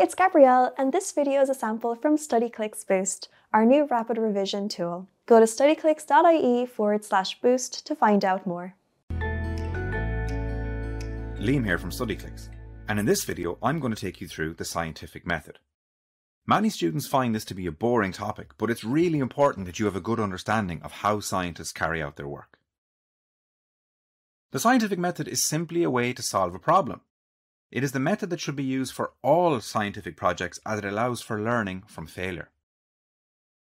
it's Gabrielle, and this video is a sample from StudyClix Boost, our new rapid revision tool. Go to studyclix.ie forward slash boost to find out more. Liam here from Studyclix, and in this video I'm going to take you through the scientific method. Many students find this to be a boring topic, but it's really important that you have a good understanding of how scientists carry out their work. The scientific method is simply a way to solve a problem. It is the method that should be used for all scientific projects as it allows for learning from failure.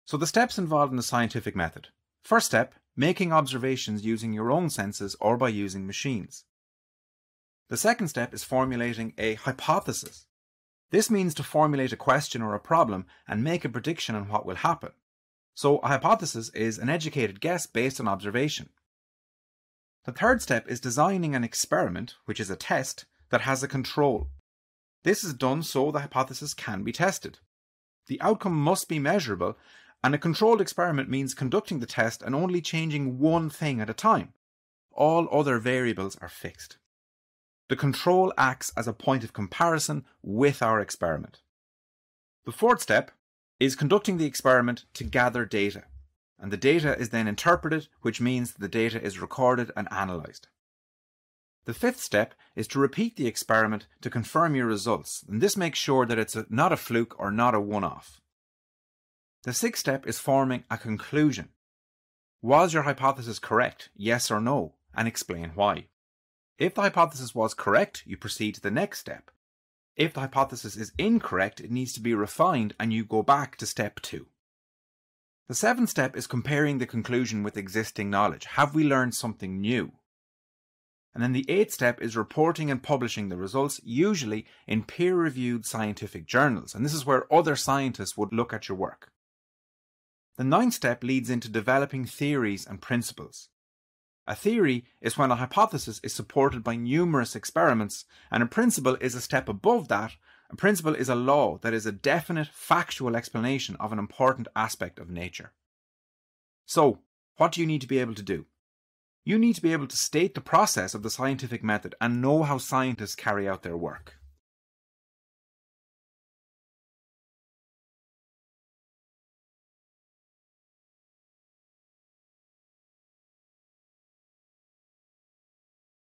So the steps involved in the scientific method. First step, making observations using your own senses or by using machines. The second step is formulating a hypothesis. This means to formulate a question or a problem and make a prediction on what will happen. So a hypothesis is an educated guess based on observation. The third step is designing an experiment, which is a test, that has a control. This is done so the hypothesis can be tested. The outcome must be measurable, and a controlled experiment means conducting the test and only changing one thing at a time. All other variables are fixed. The control acts as a point of comparison with our experiment. The fourth step is conducting the experiment to gather data, and the data is then interpreted, which means the data is recorded and analysed. The fifth step is to repeat the experiment to confirm your results, and this makes sure that it's a, not a fluke or not a one-off. The sixth step is forming a conclusion. Was your hypothesis correct, yes or no, and explain why. If the hypothesis was correct, you proceed to the next step. If the hypothesis is incorrect, it needs to be refined and you go back to step two. The seventh step is comparing the conclusion with existing knowledge. Have we learned something new? And then the eighth step is reporting and publishing the results, usually in peer reviewed scientific journals. And this is where other scientists would look at your work. The ninth step leads into developing theories and principles. A theory is when a hypothesis is supported by numerous experiments, and a principle is a step above that. A principle is a law that is a definite, factual explanation of an important aspect of nature. So, what do you need to be able to do? You need to be able to state the process of the scientific method and know how scientists carry out their work.